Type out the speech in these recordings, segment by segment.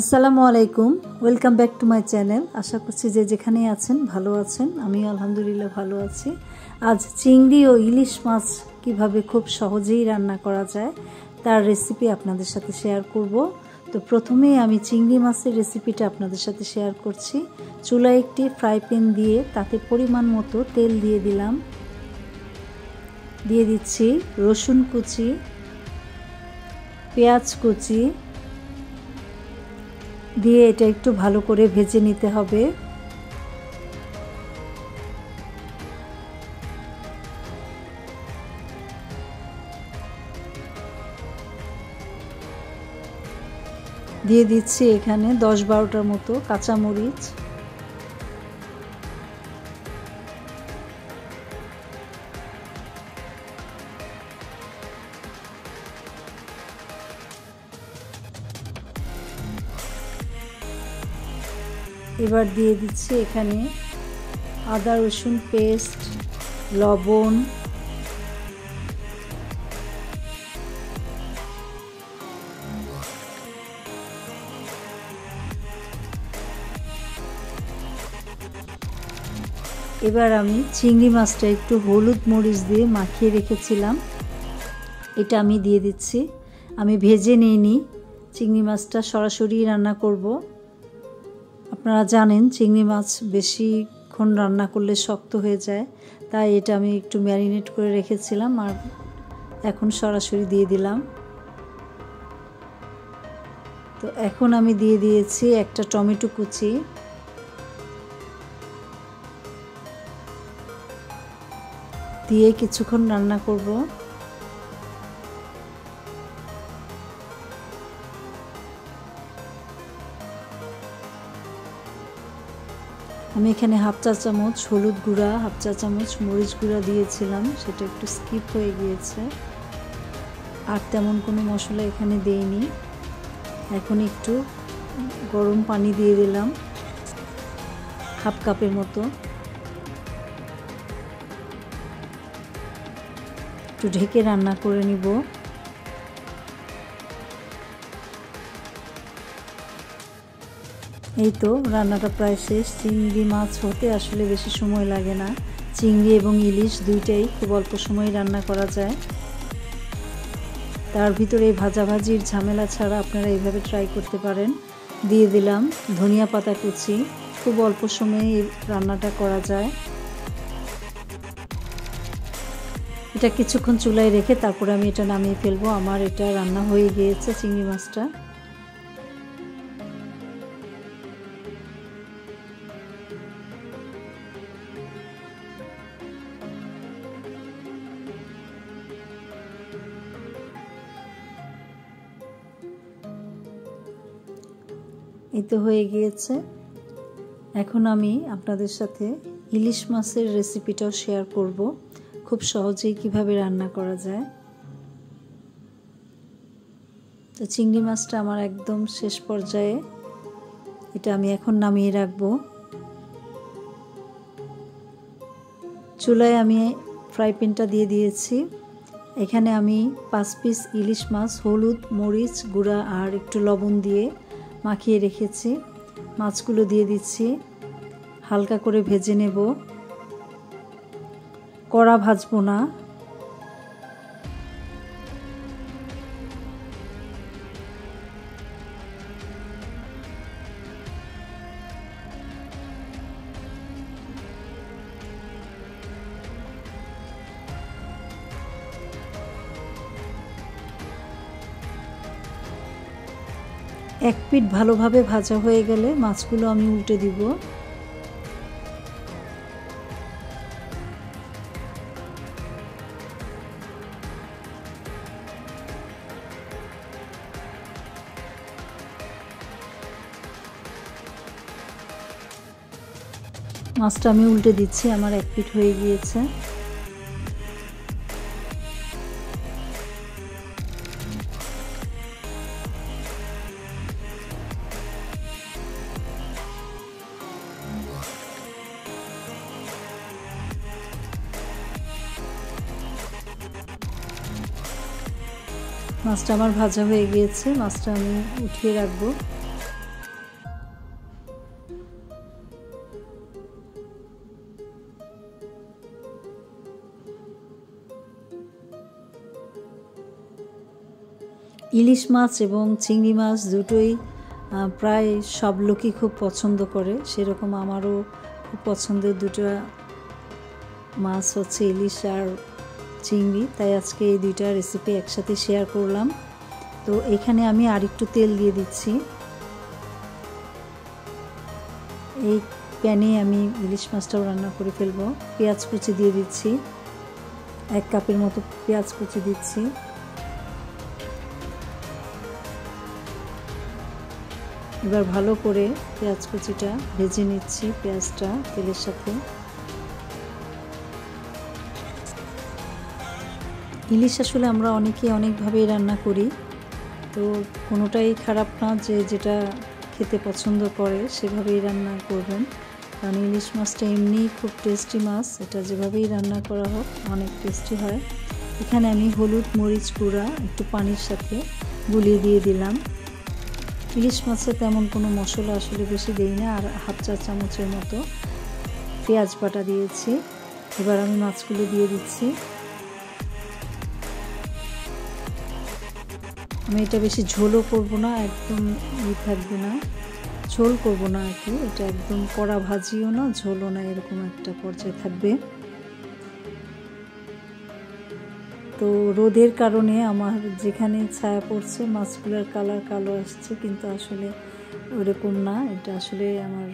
আসসালামু আলাইকুম। Welcome back to my channel আশা করছি যে যেখানেই আছেন, ভালো আছেন। আমি আলহামদুলিল্লাহ ভালো আছি। আজ চিংড়ি ও ইলিশ মাছ কীভাবে খুব সহজেই রান্না করা যায়, তার রেসিপি আপনাদের সাথে শেয়ার করব। তো প্রথমেই আমি চিংড়ি মাছের রেসিপিটা আপনাদের সাথে শেয়ার করছি। চুলায় একটি ফ্রাই প্যান দিয়ে তাতে পরিমাণ মতো তেল দিয়ে দিলাম। দিয়ে দিচ্ছি রসুন কুচি, পেঁয়াজ কুচি দিয়ে এটা একটু ভালো করে ভেজে নিতে হবে। দিয়ে দিচ্ছি এখানে দশ বারোটার মতো কাঁচামরিচ। এবার দিয়ে দিচ্ছি এখানে আদা, রসুন, পেস্ট, লবণ। এবার আমি চিংড়ি মাছটা একটু হলুদ মরিচ দিয়ে মাখিয়ে রেখেছিলাম। এটা আমি দিয়ে দিচ্ছি। আমি ভেজে নিইনি। চিংড়ি মাছটা সরাসরি রান্না করব। আপনারা জানেন চিংড়ি মাছ বেশিক্ষণ রান্না করলে শক্ত হয়ে যায়, তাই এটা আমি একটু ম্যারিনেট করে রেখেছিলাম আর এখন সরাসরি দিয়ে দিলাম। তো এখন আমি দিয়ে দিয়েছি একটা টমেটো কুচি। দিয়ে কিছুক্ষণ রান্না করব। আমি এখানে হাফ চা চামচ হলুদ গুঁড়া, হাফ চা চামচ মরিচ গুঁড়া দিয়েছিলাম, সেটা একটু স্কিপ হয়ে গিয়েছে। আর তেমন কোনো মশলা এখানে দেইনি। এখন একটু গরম পানি দিয়ে দিলাম, হাফ কাপের মতো। একটু ঢেকে রান্না করে নিব। এই তো, রান্নাটা প্রায় শেষ। চিংড়ি, মাছ হতে আসলে বেশি সময় লাগে না। চিংড়ি এবং ইলিশ দুইটাই খুব অল্প সময় রান্না করা যায়। তার ভিতরে ভাজাভাজির ঝামেলা ছাড়া আপনারা এইভাবে ট্রাই করতে পারেন। দিয়ে দিলাম ধনিয়া পাতা কুচি। খুব অল্প সময়ে রান্নাটা করা যায়। এটা কিছুক্ষণ চুলায় রেখে তারপরে আমি এটা নামিয়ে ফেলব। আমার এটা রান্না হয়ে গিয়েছে চিংড়ি মাছটা। এই তো হয়ে গিয়েছে। এখন আমি আপনাদের সাথে ইলিশ মাছের রেসিপিটাও শেয়ার করব। খুব সহজেই কীভাবে রান্না করা যায়। তো চিংড়ি মাছটা আমার একদম শেষ পর্যায়ে। এটা আমি এখন নামিয়ে রাখব। চুলায় আমি ফ্রাই প্যানটা দিয়ে দিয়েছি। এখানে আমি পাঁচ পিস ইলিশ মাছ, হলুদ, মরিচ, গুঁড়া আর একটু লবণ দিয়ে মাখিয়ে রেখেছি। মাছগুলো দিয়ে দিচ্ছি। হালকা করে ভেজে নেব। কড়া ভাজবো না। এক পিঠ ভালোভাবে ভাজা হয়ে গেলে মাছগুলো আমি উল্টে দিব। মাছটা আমি উল্টে দিচ্ছি, আমার এক পিঠ হয়ে গিয়েছে। মাছটা আমার ভাজা হয়ে গিয়েছে, মাছটা আমি উঠিয়ে রাখব। ইলিশ মাছ এবং চিংড়ি মাছ দুটোই প্রায় সব লোকই খুব পছন্দ করে। সেরকম আমারও খুব পছন্দের দুটো মাছ হচ্ছে ইলিশ আর চিংড়ি, তাই আজকে এই দুইটা রেসিপি একসাথে শেয়ার করলাম। তো এখানে আমি আরেকটু তেল দিয়ে দিচ্ছি। এই প্যানে আমি ইলিশ মাছটাও রান্না করে ফেলব। পেঁয়াজ কুচি দিয়ে দিচ্ছি। এক কাপের মতো পেঁয়াজ কুচি দিচ্ছি। এবার ভালো করে পেঁয়াজ কুচিটা ভেজে নিচ্ছি, পেঁয়াজটা তেলের সাথে। ইলিশ আসলে আমরা অনেকে অনেকভাবেই রান্না করি। তো কোনোটাই খারাপ না যে যেটা খেতে পছন্দ করে সেভাবেই রান্না করবেন। কারণ ইলিশ মাছটা এমনি খুব টেস্টি মাছ, এটা যেভাবেই রান্না করা হোক অনেক টেস্টি হয়। এখানে আমি হলুদ মরিচ গুঁড়া, একটু পানির সাথে গুলিয়ে দিয়ে দিলাম। ইলিশ মাছে তেমন কোনো মশলা আসলে বেশি দেই না, আর হাফ চা চামচের মতো পেঁয়াজ বাটা দিয়েছি। এবার আমি মাছগুলো দিয়ে দিচ্ছি। আমি এটা বেশি ঝোলও করব না, একদম ই থাকবে না। ঝোল করব না আর কি, এটা একদম কড়া ভাজিও না, ঝোলও না, এরকম একটা পর্যায়ে থাকবে। তো রোদের কারণে আমার যেখানে ছায়া পড়ছে, মাছগুলোর কালার কালো আসছে, কিন্তু আসলে ওরকম না, এটা আসলে আমার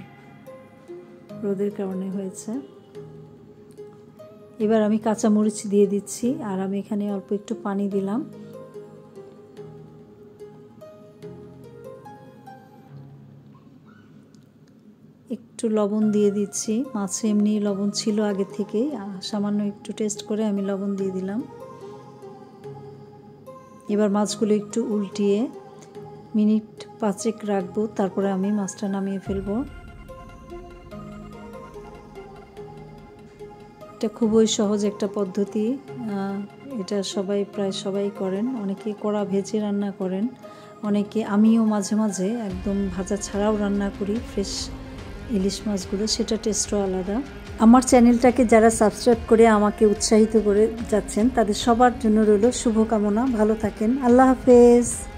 রোদের কারণে হয়েছে। এবার আমি কাঁচামরিচ দিয়ে দিচ্ছি, আর আমি এখানে অল্প একটু পানি দিলাম। একটু লবণ দিয়ে দিচ্ছি। মাছে এমনি লবণ ছিল আগে থেকেই সামান্য একটু টেস্ট করে আমি লবণ দিয়ে দিলাম। এবার মাছগুলো একটু উল্টিয়ে মিনিট পাঁচেক রাখব, তারপরে আমি মাছটা নামিয়ে ফেলব। এটা খুবই সহজ একটা পদ্ধতি এটা সবাই, প্রায় সবাই করেন। অনেকে কড়া ভেজে রান্না করেন, অনেকে আমিও মাঝে মাঝে একদম ভাজা ছাড়াও রান্না করি, ফ্রেশ ইলিশ মাছগুলো, সেটা টেস্টও আলাদা। আমার চ্যানেলটাকে যারা সাবস্ক্রাইব করে আমাকে উৎসাহিত করে যাচ্ছেন, তাদের সবার জন্য রইল শুভকামনা। ভালো থাকেন। আল্লাহ হাফেজ।